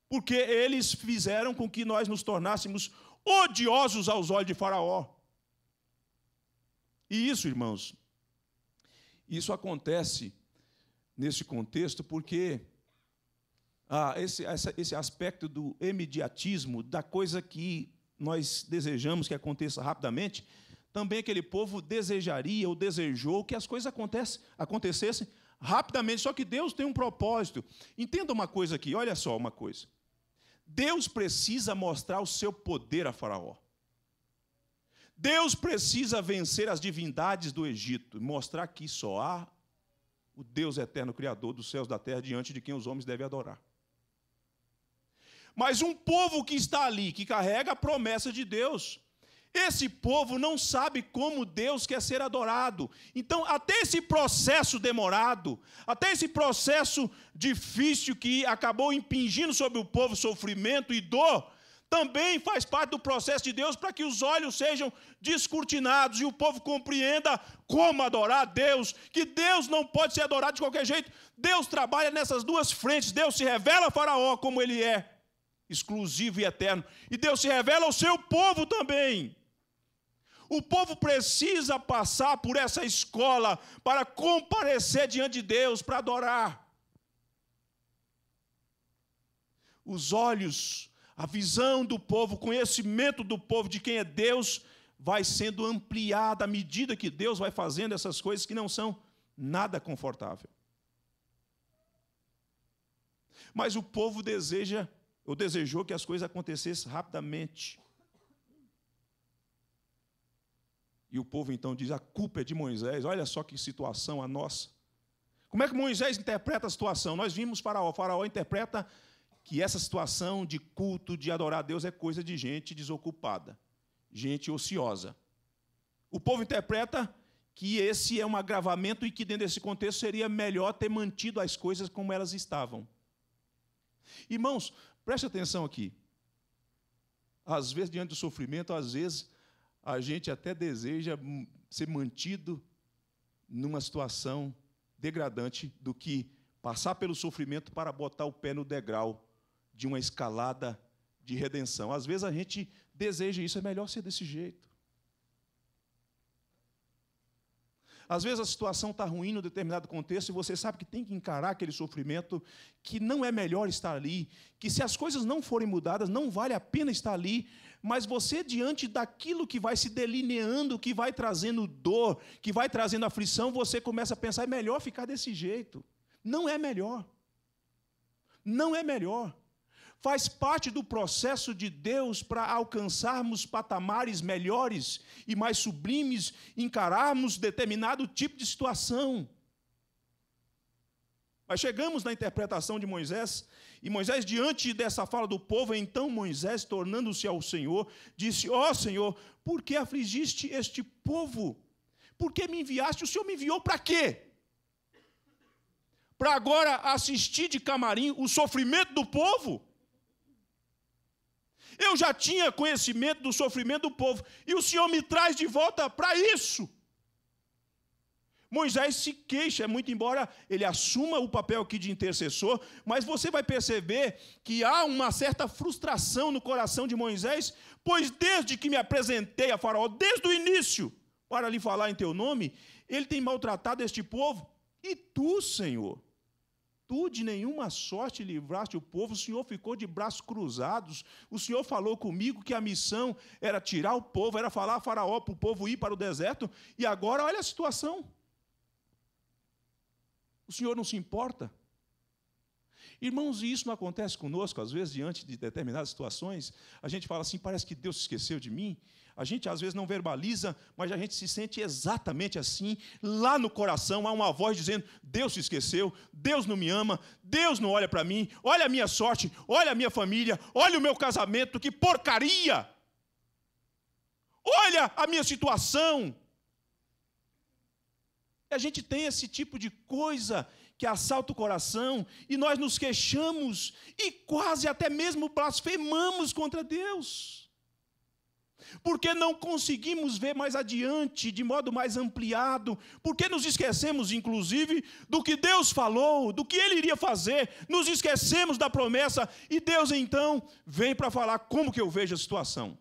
porque eles fizeram com que nós nos tornássemos odiosos aos olhos de Faraó. E isso, irmãos, isso acontece nesse contexto porque ah, esse, esse aspecto do imediatismo, da coisa que nós desejamos que aconteça rapidamente, também aquele povo desejaria ou desejou que as coisas acontecessem rapidamente, só que Deus tem um propósito. Entenda uma coisa aqui, olha só uma coisa. Deus precisa mostrar o seu poder a Faraó. Deus precisa vencer as divindades do Egito, mostrar que só há o Deus eterno, Criador dos céus e da terra, diante de quem os homens devem adorar. Mas um povo que está ali, que carrega a promessa de Deus, esse povo não sabe como Deus quer ser adorado. Então, até esse processo demorado, até esse processo difícil que acabou impingindo sobre o povo sofrimento e dor, também faz parte do processo de Deus para que os olhos sejam descortinados e o povo compreenda como adorar a Deus, que Deus não pode ser adorado de qualquer jeito. Deus trabalha nessas duas frentes. Deus se revela a Faraó como ele é, exclusivo e eterno, e Deus se revela ao seu povo também. O povo precisa passar por essa escola para comparecer diante de Deus, para adorar. Os olhos, a visão do povo, o conhecimento do povo de quem é Deus, vai sendo ampliada à medida que Deus vai fazendo essas coisas que não são nada confortável. Mas o povo deseja, ou desejou que as coisas acontecessem rapidamente. E o povo então diz: a culpa é de Moisés. Olha só que situação a nossa. Como é que Moisés interpreta a situação? Nós vimos Faraó. Faraó interpreta que essa situação de culto, de adorar a Deus, é coisa de gente desocupada, gente ociosa. O povo interpreta que esse é um agravamento e que, dentro desse contexto, seria melhor ter mantido as coisas como elas estavam. Irmãos, preste atenção aqui. Às vezes, diante do sofrimento, às vezes a gente até deseja ser mantido numa situação degradante do que passar pelo sofrimento para botar o pé no degrau de uma escalada de redenção. Às vezes a gente deseja isso, é melhor ser desse jeito. Às vezes a situação está ruim no determinado contexto e você sabe que tem que encarar aquele sofrimento, que não é melhor estar ali, que se as coisas não forem mudadas, não vale a pena estar ali, mas você, diante daquilo que vai se delineando, que vai trazendo dor, que vai trazendo aflição, você começa a pensar: é melhor ficar desse jeito. Não é melhor. Não é melhor faz parte do processo de Deus para alcançarmos patamares melhores e mais sublimes, encararmos determinado tipo de situação. Mas chegamos na interpretação de Moisés, e Moisés, diante dessa fala do povo, então Moisés, tornando-se ao Senhor, disse: Ó oh, Senhor, por que afligiste este povo? Por que me enviaste? O Senhor me enviou para quê? Para agora assistir de camarim o sofrimento do povo? Eu já tinha conhecimento do sofrimento do povo, e o Senhor me traz de volta para isso. Moisés se queixa, muito embora ele assuma o papel aqui de intercessor, mas você vai perceber que há uma certa frustração no coração de Moisés, pois desde que me apresentei a Faraó, desde o início, para lhe falar em teu nome, ele tem maltratado este povo, e tu, Senhor, de nenhuma sorte livraste o povo, o Senhor ficou de braços cruzados, o Senhor falou comigo que a missão era tirar o povo, era falar a Faraó para o povo ir para o deserto, e agora olha a situação. O Senhor não se importa? Irmãos, e isso não acontece conosco, às vezes, diante de determinadas situações, a gente fala assim, parece que Deus esqueceu de mim. A gente às vezes não verbaliza, mas a gente se sente exatamente assim. Lá no coração há uma voz dizendo: Deus se esqueceu, Deus não me ama, Deus não olha para mim, olha a minha sorte, olha a minha família, olha o meu casamento, que porcaria! Olha a minha situação. A gente tem esse tipo de coisa que assalta o coração e nós nos queixamos e quase até mesmo blasfemamos contra Deus. Porque não conseguimos ver mais adiante, de modo mais ampliado, porque nos esquecemos, inclusive, do que Deus falou, do que Ele iria fazer, nos esquecemos da promessa, e Deus então vem para falar como que eu vejo a situação.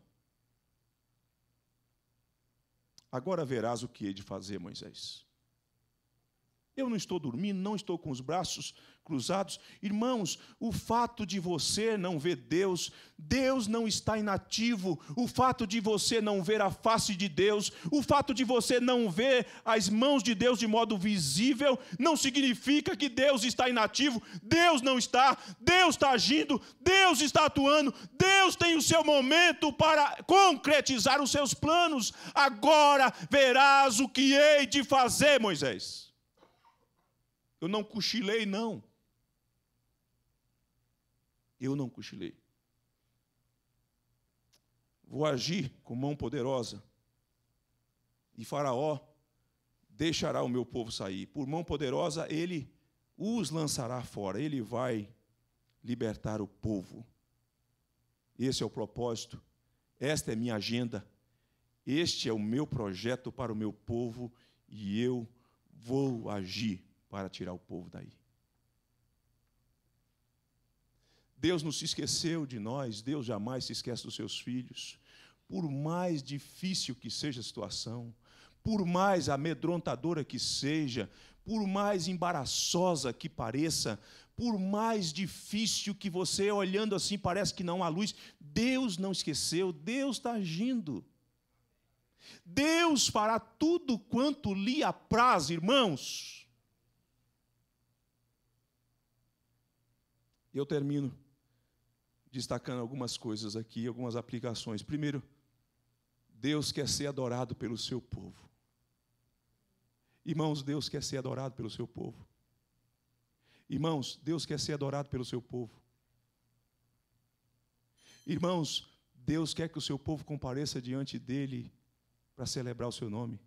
Agora verás o que hei de fazer, Moisés. Eu não estou dormindo, não estou com os braços cruzados. Irmãos, o fato de você não ver Deus, Deus não está inativo. O fato de você não ver a face de Deus, o fato de você não ver as mãos de Deus de modo visível, não significa que Deus está inativo. Deus não está, Deus está agindo, Deus está atuando, Deus tem o seu momento para concretizar os seus planos. Agora verás o que hei de fazer, Moisés. Eu não cochilei, não. Eu não cochilei. Vou agir com mão poderosa. E Faraó deixará o meu povo sair. Por mão poderosa, ele os lançará fora. Ele vai libertar o povo. Esse é o propósito. Esta é minha agenda. Este é o meu projeto para o meu povo e eu vou agir para tirar o povo daí. Deus não se esqueceu de nós, Deus jamais se esquece dos seus filhos. Por mais difícil que seja a situação, por mais amedrontadora que seja, por mais embaraçosa que pareça, por mais difícil que você olhando assim parece que não há luz, Deus não esqueceu, Deus está agindo. Deus fará tudo quanto lhe apraz, irmãos. Eu termino destacando algumas coisas aqui, algumas aplicações. Primeiro, Deus quer ser adorado pelo seu povo. Irmãos, Deus quer ser adorado pelo seu povo. Irmãos, Deus quer ser adorado pelo seu povo. Irmãos, Deus quer que o seu povo compareça diante dele para celebrar o seu nome.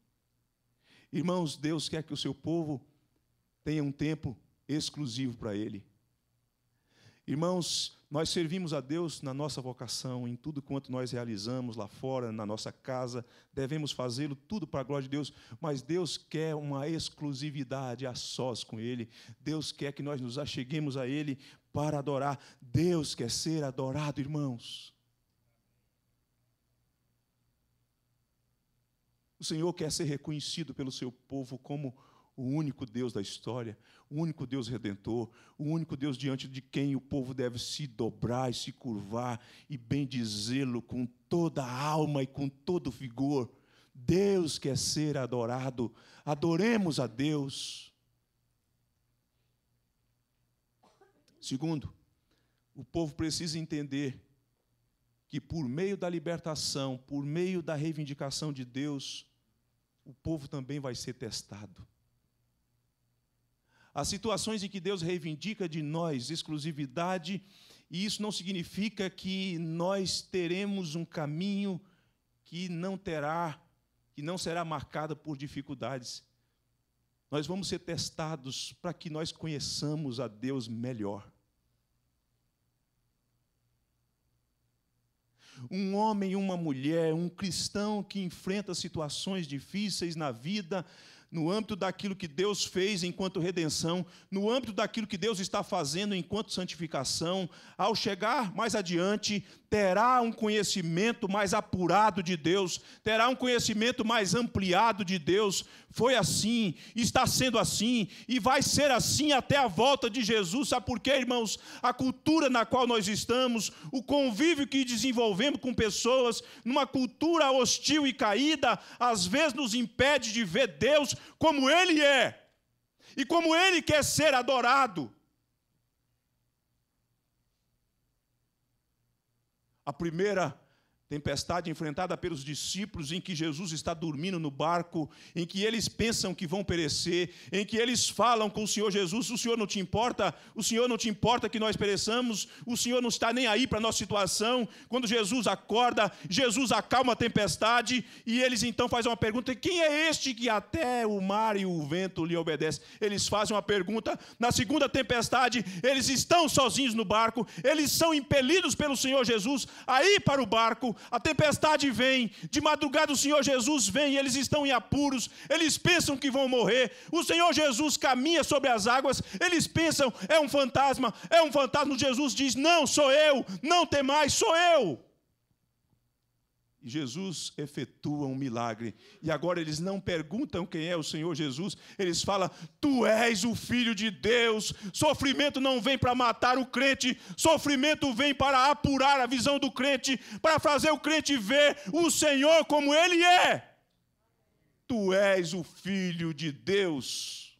Irmãos, Deus quer que o seu povo tenha um tempo exclusivo para ele. Irmãos, nós servimos a Deus na nossa vocação, em tudo quanto nós realizamos lá fora, na nossa casa, devemos fazê-lo tudo para a glória de Deus, mas Deus quer uma exclusividade a sós com Ele. Deus quer que nós nos acheguemos a Ele para adorar. Deus quer ser adorado, irmãos. O Senhor quer ser reconhecido pelo seu povo como o único Deus da história, o único Deus redentor, o único Deus diante de quem o povo deve se dobrar e se curvar e bendizê-lo com toda a alma e com todo vigor. Deus quer ser adorado, adoremos a Deus. Segundo, o povo precisa entender que por meio da libertação, por meio da reivindicação de Deus, o povo também vai ser testado. As situações em que Deus reivindica de nós exclusividade, e isso não significa que nós teremos um caminho que não terá, que não será marcado por dificuldades. Nós vamos ser testados para que nós conheçamos a Deus melhor. Um homem uma mulher, um cristão que enfrenta situações difíceis na vida, no âmbito daquilo que Deus fez enquanto redenção, no âmbito daquilo que Deus está fazendo enquanto santificação, ao chegar mais adiante, terá um conhecimento mais apurado de Deus, terá um conhecimento mais ampliado de Deus. Foi assim, está sendo assim e vai ser assim até a volta de Jesus. Sabe por quê, irmãos? A cultura na qual nós estamos, o convívio que desenvolvemos com pessoas, numa cultura hostil e caída, às vezes nos impede de ver Deus como Ele é e como Ele quer ser adorado. A primeira tempestade enfrentada pelos discípulos, em que Jesus está dormindo no barco, em que eles pensam que vão perecer, em que eles falam com o Senhor Jesus: O Senhor não te importa, o Senhor não te importa que nós pereçamos, o Senhor não está nem aí para a nossa situação. Quando Jesus acorda, Jesus acalma a tempestade e eles então fazem uma pergunta: Quem é este que até o mar e o vento lhe obedecem? Eles fazem uma pergunta. Na segunda tempestade, eles estão sozinhos no barco, eles são impelidos pelo Senhor Jesus a ir para o barco a tempestade vem, de madrugada o Senhor Jesus vem, eles estão em apuros, eles pensam que vão morrer. O Senhor Jesus caminha sobre as águas, eles pensam, é um fantasma, é um fantasma. Jesus diz: Não, sou eu, não tem mais, sou eu. Jesus efetua um milagre. E agora eles não perguntam quem é o Senhor Jesus, eles falam: Tu és o Filho de Deus. Sofrimento não vem para matar o crente, sofrimento vem para apurar a visão do crente, para fazer o crente ver o Senhor como Ele é. Tu és o Filho de Deus.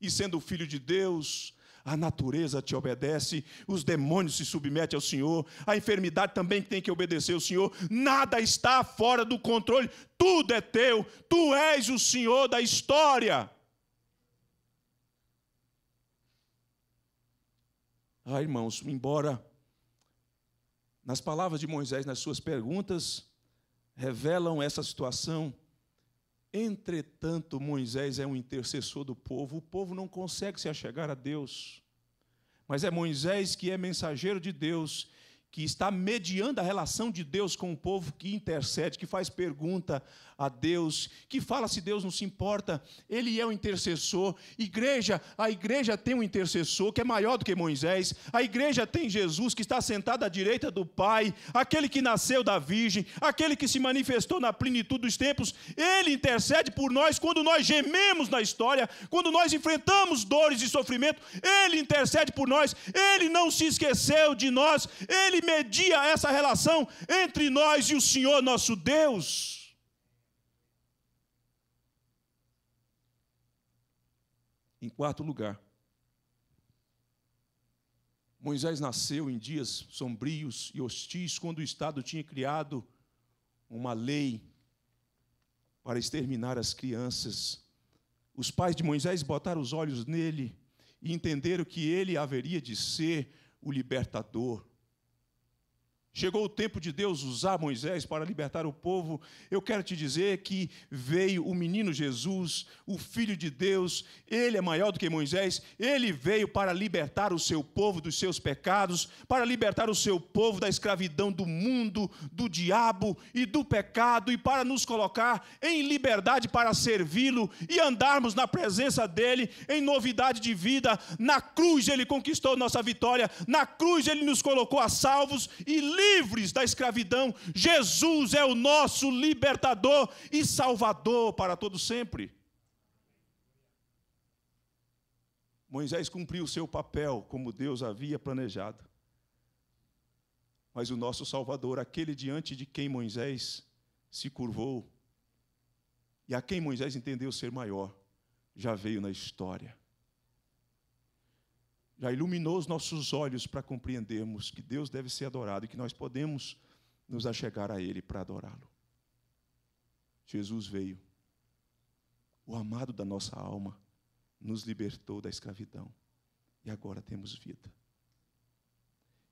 E sendo Filho de Deus, a natureza te obedece, os demônios se submetem ao Senhor, a enfermidade também tem que obedecer ao Senhor, nada está fora do controle, tudo é teu, tu és o Senhor da história. Ah, irmãos, embora nas palavras de Moisés, nas suas perguntas, revelam essa situação, Entretanto, Moisés é um intercessor do povo, o povo não consegue se achegar a Deus. Mas é Moisés que é mensageiro de Deus que está mediando a relação de Deus com o povo, que intercede, que faz pergunta a Deus, que fala se Deus não se importa, ele é o intercessor. Igreja, a igreja tem um intercessor que é maior do que Moisés, a igreja tem Jesus que está sentado à direita do Pai, aquele que nasceu da Virgem, aquele que se manifestou na plenitude dos tempos, ele intercede por nós quando nós gememos na história, quando nós enfrentamos dores e sofrimento, ele intercede por nós, ele não se esqueceu de nós, ele ele media essa relação entre nós e o Senhor nosso Deus. Em quarto lugar, Moisés nasceu em dias sombrios e hostis, quando o Estado tinha criado uma lei para exterminar as crianças. Os pais de Moisés botaram os olhos nele e entenderam que ele haveria de ser o libertador. Chegou o tempo de Deus usar Moisés para libertar o povo. Eu quero te dizer que veio o menino Jesus, o Filho de Deus, ele é maior do que Moisés, ele veio para libertar o seu povo dos seus pecados, para libertar o seu povo da escravidão do mundo, do diabo e do pecado, e para nos colocar em liberdade para servi-lo e andarmos na presença dele em novidade de vida. Na cruz ele conquistou nossa vitória, na cruz ele nos colocou a salvos e livres da escravidão. Jesus é o nosso libertador e salvador para todo sempre. Moisés cumpriu o seu papel como Deus havia planejado. Mas o nosso Salvador, aquele diante de quem Moisés se curvou, e a quem Moisés entendeu ser maior, já veio na história. Já iluminou os nossos olhos para compreendermos que Deus deve ser adorado e que nós podemos nos achegar a Ele para adorá-lo. Jesus veio, o amado da nossa alma, nos libertou da escravidão e agora temos vida.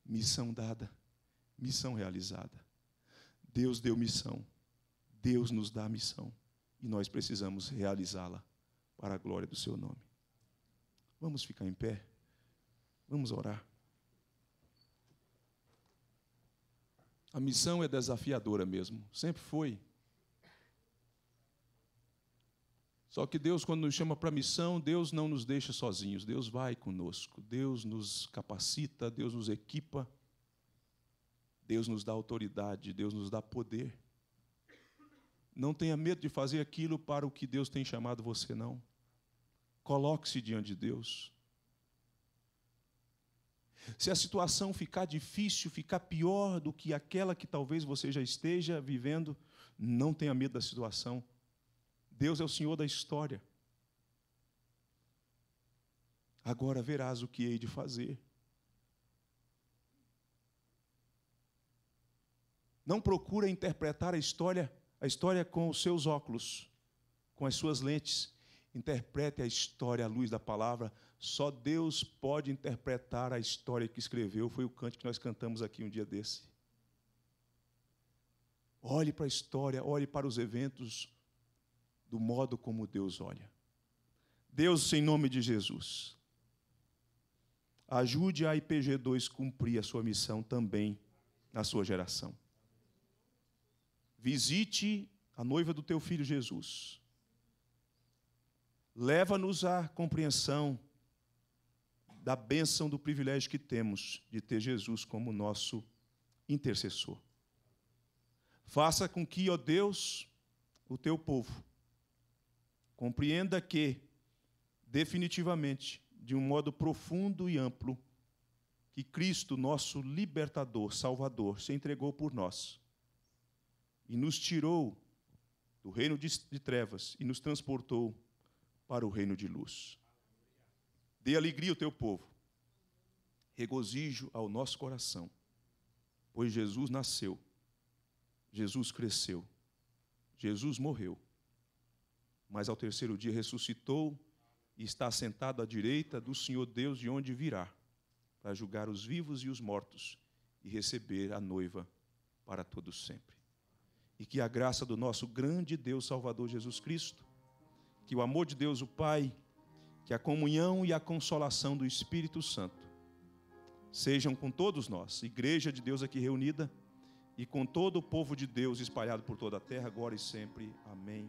Missão dada, missão realizada. Deus deu missão, Deus nos dá missão e nós precisamos realizá-la para a glória do Seu nome. Vamos ficar em pé, vamos orar. A missão é desafiadora mesmo, sempre foi. Só que Deus, quando nos chama para a missão, Deus não nos deixa sozinhos, Deus vai conosco, Deus nos capacita, Deus nos equipa, Deus nos dá autoridade, Deus nos dá poder. Não tenha medo de fazer aquilo para o que Deus tem chamado você, não. Coloque-se diante de Deus. Se a situação ficar difícil, ficar pior do que aquela que talvez você já esteja vivendo, não tenha medo da situação. Deus é o Senhor da história. Agora verás o que hei de fazer. Não procura interpretar a história, a história com os seus óculos, com as suas lentes. Interprete a história à luz da palavra. Só Deus pode interpretar a história que escreveu. Foi o canto que nós cantamos aqui um dia desse. Olhe para a história, olhe para os eventos, do modo como Deus olha. Deus, em nome de Jesus, ajude a IPG2 cumprir a sua missão também na sua geração. Visite a noiva do teu filho Jesus. Leva-nos à compreensão da bênção do privilégio que temos de ter Jesus como nosso intercessor. Faça com que, ó Deus, o teu povo Compreenda que, definitivamente, de um modo profundo e amplo, que Cristo, nosso libertador, Salvador, se entregou por nós e nos tirou do reino de, trevas e nos transportou para o reino de luz. Dê alegria ao teu povo, regozijo ao nosso coração, pois Jesus nasceu, Jesus cresceu, Jesus morreu mas ao terceiro dia ressuscitou e está sentado à direita do Senhor Deus, de onde virá, para julgar os vivos e os mortos e receber a noiva para todos sempre. E que a graça do nosso grande Deus Salvador Jesus Cristo, que o amor de Deus o Pai, que a comunhão e a consolação do Espírito Santo sejam com todos nós, igreja de Deus aqui reunida, e com todo o povo de Deus espalhado por toda a terra, agora e sempre. Amém.